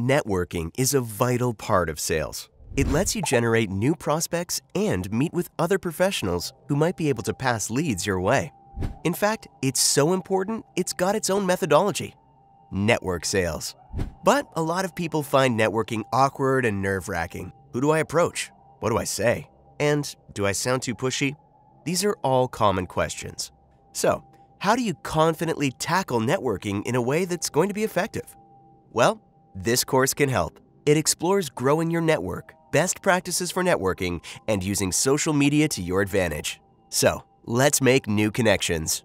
Networking is a vital part of sales. It lets you generate new prospects and meet with other professionals who might be able to pass leads your way. In fact, it's so important, it's got its own methodology network sales. But a lot of people find networking awkward and nerve wracking. Who do I approach? What do I say? And do I sound too pushy? These are all common questions. So, how do you confidently tackle networking in a way that's going to be effective? Well, this course can help. It explores growing your network, best practices for networking, and using social media to your advantage. So, let's make new connections.